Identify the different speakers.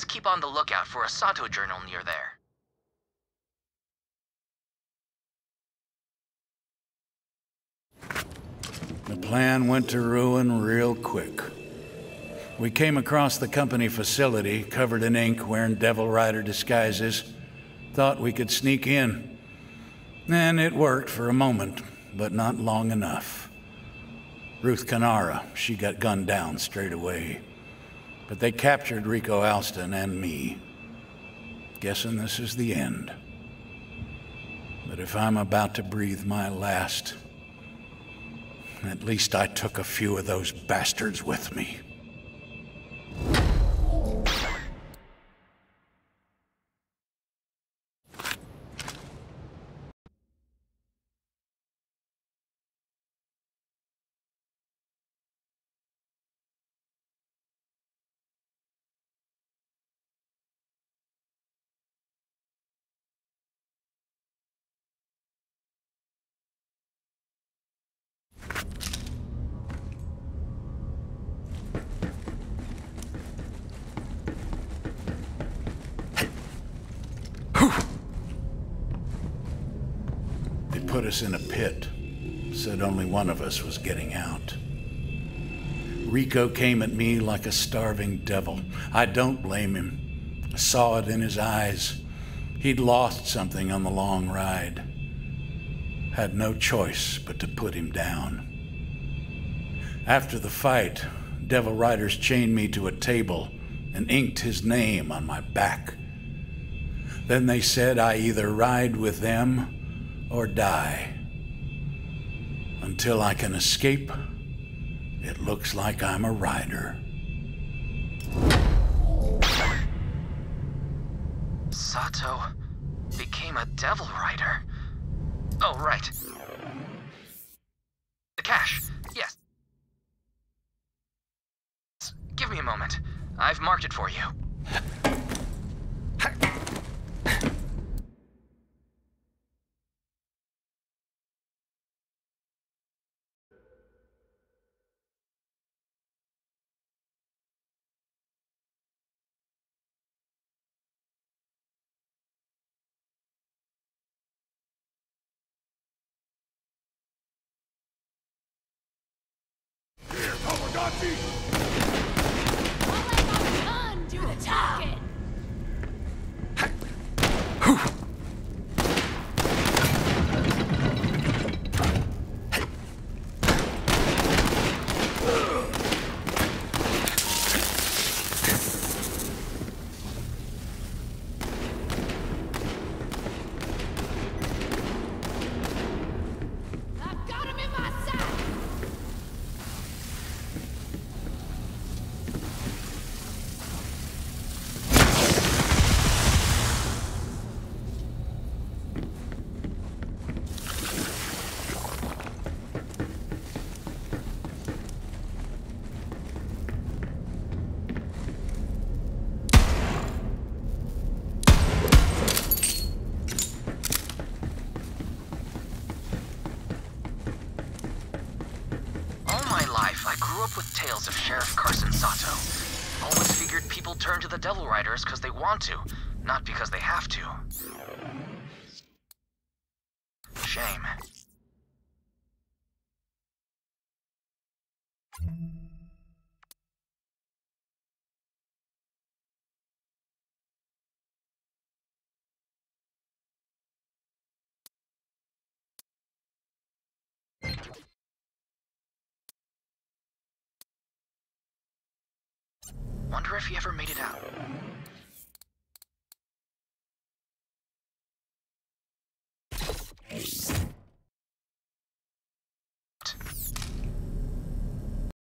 Speaker 1: please keep on the lookout for a Sato journal near there.
Speaker 2: The plan went to ruin real quick. We came across the company facility, covered in ink, wearing Devil Rider disguises. Thought we could sneak in. And it worked for a moment, but not long enough. Ruth Kanara, she got gunned down straight away. But they captured Rico Alston and me. Guessing this is the end. But if I'm about to breathe my last, at least I took a few of those bastards with me. They put us in a pit. Said only one of us was getting out. Rico came at me like a starving devil. I don't blame him. I saw it in his eyes. He'd lost something on the long ride. Had no choice but to put him down. After the fight, Devil Riders chained me to a table and inked his name on my back. Then they said I either ride with them or die. Until I can escape, it looks like I'm a rider.
Speaker 1: Sato became a Devil Rider. Oh, right. The cache. Yes. Give me a moment. I've marked it for you. Up with tales of Sheriff Carson Sato. Always figured people turn to the Devil Riders because they want to, not because they have to. Wonder if he ever made it out. Hey.